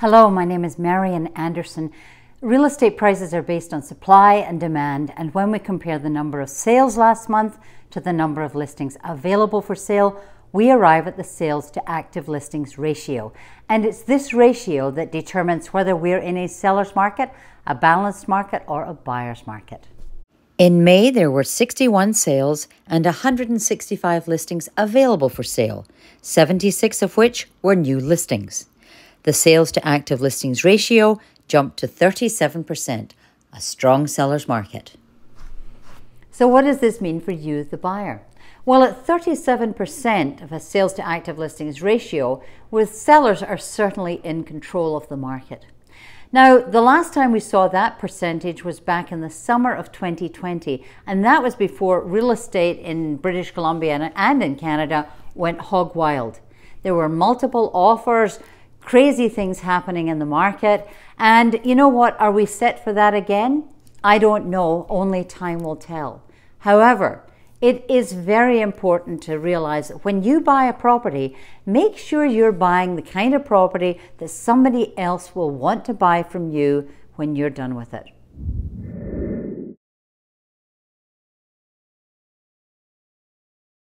Hello, my name is Marion Anderson. Real estate prices are based on supply and demand, and when we compare the number of sales last month to the number of listings available for sale, we arrive at the sales to active listings ratio. And it's this ratio that determines whether we're in a seller's market, a balanced market, or a buyer's market. In May, there were 61 sales and 165 listings available for sale, 76 of which were new listings. The sales to active listings ratio jumped to 37%, a strong seller's market. So, what does this mean for you, the buyer? Well, at 37% of a sales to active listings ratio, with sellers are certainly in control of the market. Now, the last time we saw that percentage was back in the summer of 2020, and that was before real estate in British Columbia and in Canada went hog wild. There were multiple offers, crazy things happening in the market. And you know what? Are we set for that again? I don't know. Only time will tell. However, it is very important to realize that when you buy a property, make sure you're buying the kind of property that somebody else will want to buy from you when you're done with it.